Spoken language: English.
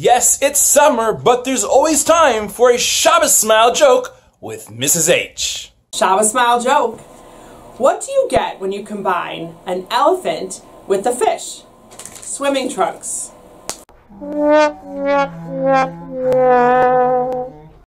Yes, it's summer, but there's always time for a Shabb-A-Smile joke with Mrs. H. Shabb-A-Smile joke. What do you get when you combine an elephant with a fish? Swimming trunks.